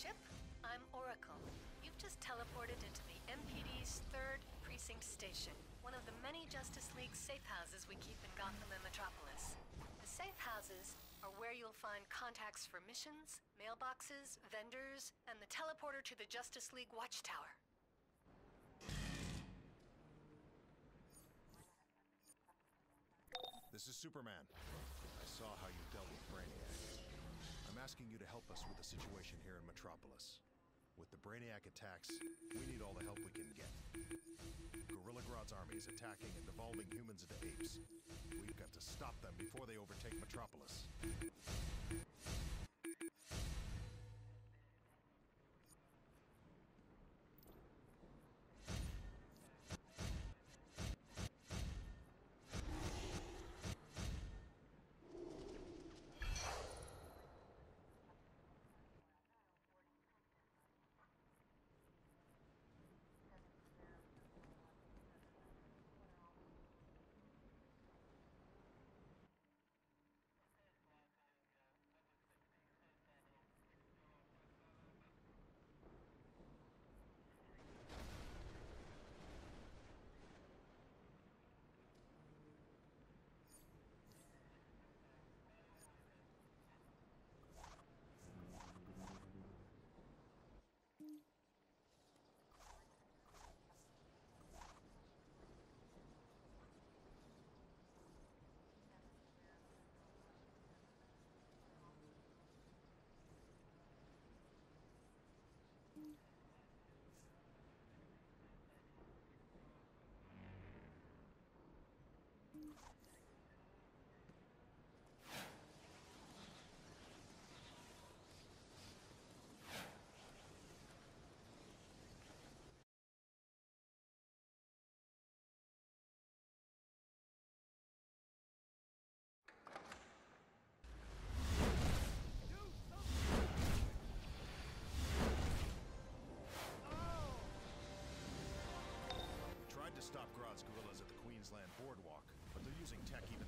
ship. I'm Oracle. You've just teleported into the MPD's 3rd Precinct Station, one of the many Justice League safe houses we keep in Gotham and Metropolis. The safe houses are where you'll find contacts for missions, mailboxes, vendors, and the teleporter to the Justice League Watchtower. This is Superman. I saw how you dealt with Brainiac. Asking you to help us with the situation here in Metropolis. With the Brainiac attacks, we need all the help we can get. Gorilla Grodd's army is attacking and devolving humans into apes. We've got to stop them before they overtake Metropolis.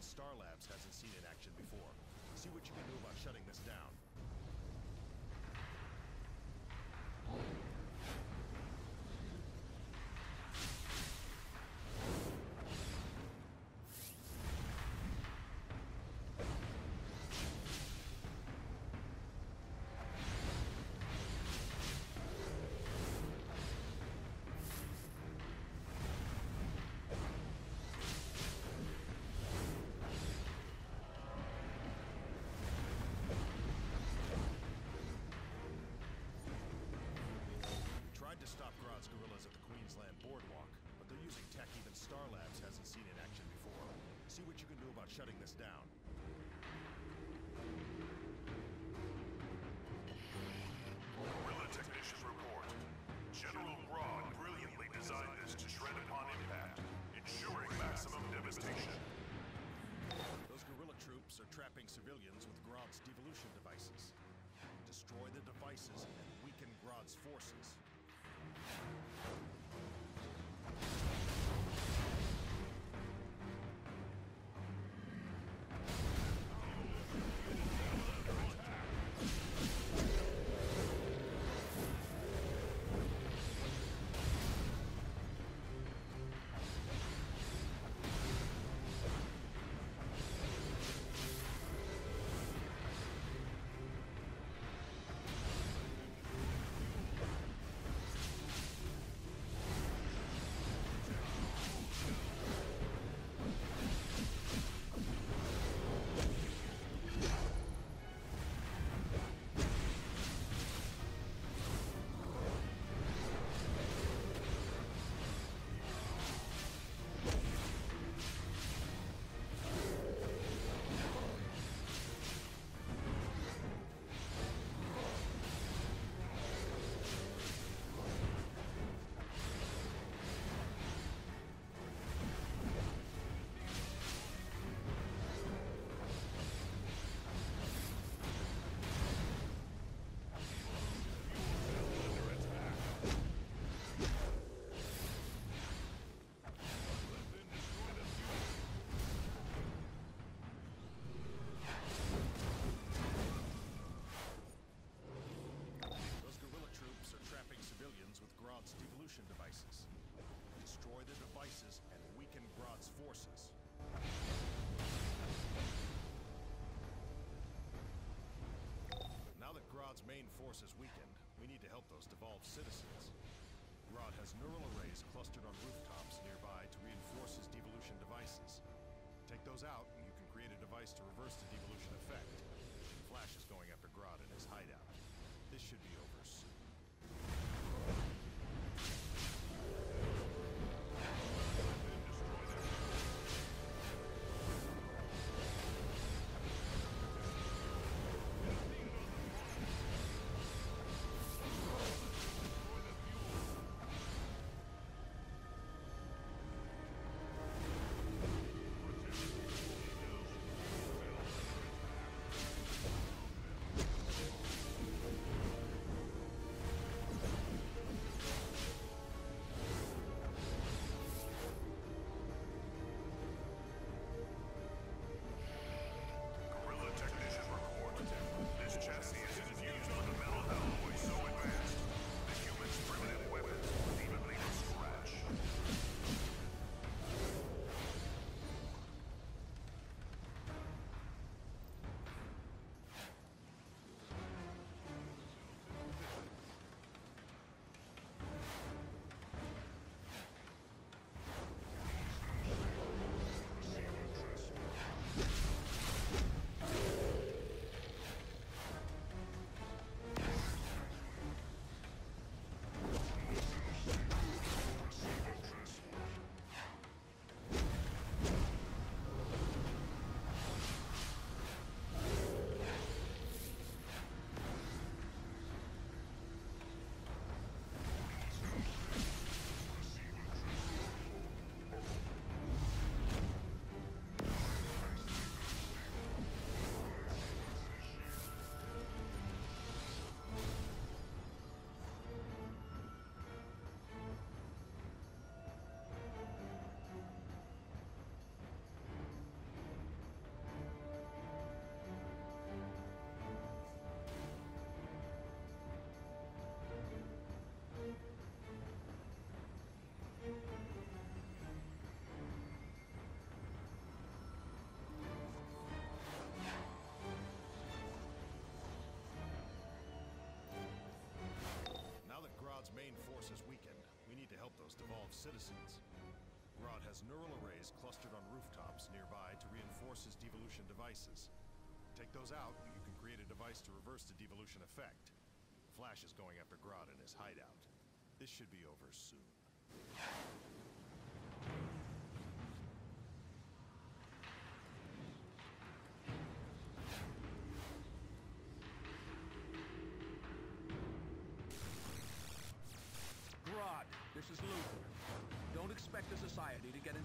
Star Labs hasn't seen in action before. See what you can do about shutting this down. Star Labs hasn't seen in action before. See what you can do about shutting this down. Gorilla technician report. General Grodd brilliantly designed this to shred upon impact, ensuring maximum devastation. Those gorilla troops are trapping civilians with Grodd's devolution devices. Destroy the devices and weaken Grodd's forces. Forces weakened, we need to help those devolved citizens. Grodd has neural arrays clustered on rooftops nearby to reinforce his devolution devices. Take those out, and you can create a device to reverse the devolution effect. Flash is going after Grodd in his hideout. This should be over citizens. Grodd has neural arrays clustered on rooftops nearby to reinforce his devolution devices. Take those out, and you can create a device to reverse the devolution effect. Flash is going after Grodd in his hideout. This should be over soon. Grodd, this is Luthor. Expect a Society to get in